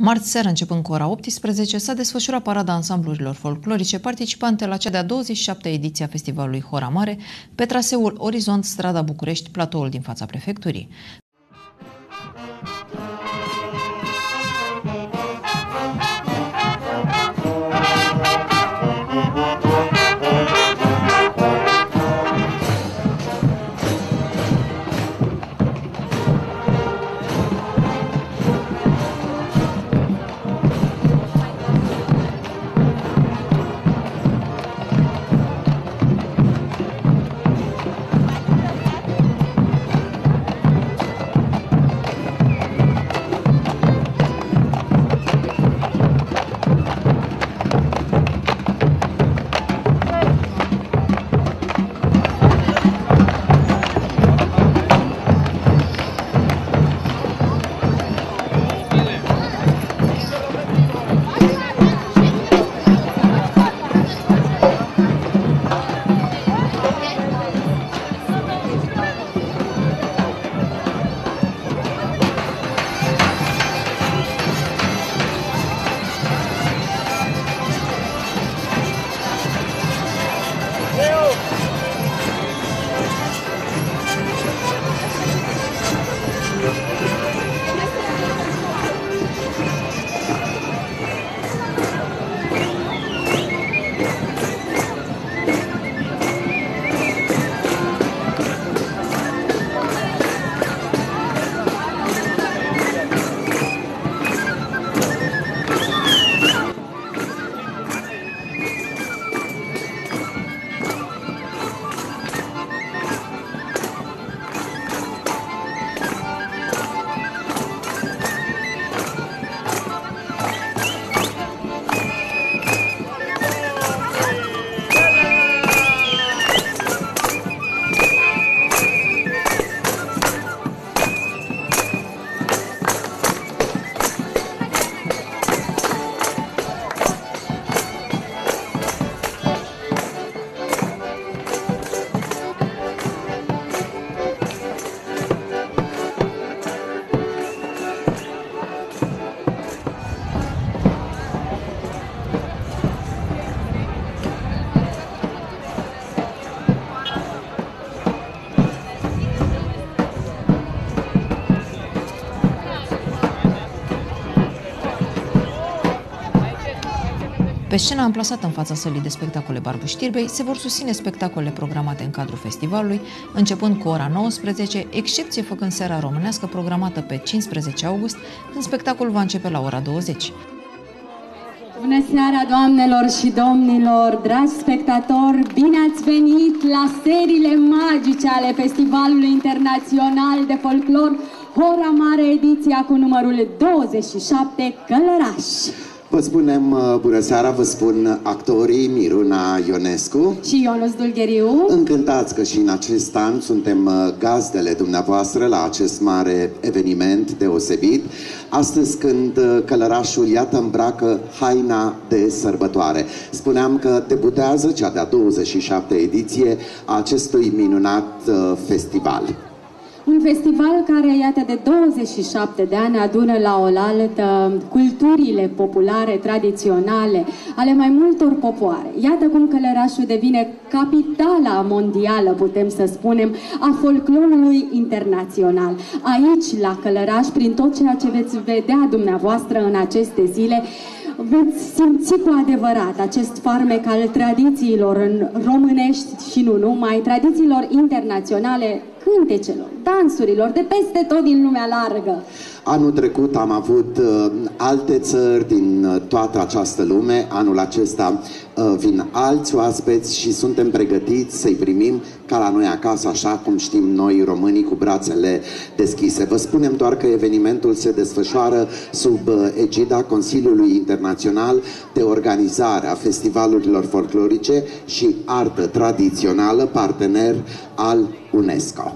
Marți seara, începând cu ora 18, s-a desfășurat parada ansamblurilor folclorice participante la cea de-a 27-a ediție a Festivalului Hora Mare pe traseul Orizont Strada București, platoul din fața prefecturii. Pe scena amplasată în fața sălii de spectacole Barbu Știrbei se vor susține spectacole programate în cadrul festivalului, începând cu ora 19, excepție făcând seara românească programată pe 15 august, când spectacolul va începe la ora 20. Bună seara, doamnelor și domnilor, dragi spectatori! Bine ați venit la seriile magice ale Festivalului Internațional de Folclor Hora Mare, ediția cu numărul 27, Călăraș. Vă spunem uh, bună seara, vă spun actorii Miruna Ionescu și Ionus Dulgheriu. Încântați că și în acest an suntem uh, gazdele dumneavoastră la acest mare eveniment deosebit. Astăzi când uh, călărașul iată îmbracă haina de sărbătoare. Spuneam că debutează cea de-a 27 ediție a acestui minunat festival. Un festival care, iată, de 27 de ani adună la oaltă culturile populare, tradiționale, ale mai multor popoare. Iată cum Călărașul devine capitala mondială, putem să spunem, a folclorului internațional. Aici, la Călăraș, prin tot ceea ce veți vedea dumneavoastră în aceste zile, veți simți cu adevărat acest farmec al tradițiilor în românești și nu numai, tradițiilor internaționale, cântecelor, dansurilor, de peste tot din lumea largă. Anul trecut am avut uh, alte țări din uh, toată această lume, anul acesta uh, vin alți oaspeți și suntem pregătiți să-i primim ca la noi acasă, așa cum știm noi românii cu brațele deschise. Vă spunem doar că evenimentul se desfășoară sub uh, egida Consiliului Internațional de Organizare a Festivalurilor Folclorice și Artă Tradițională, partener al UNESCO.